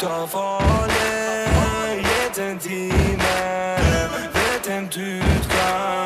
Ta farlig, jeden Diener wird vet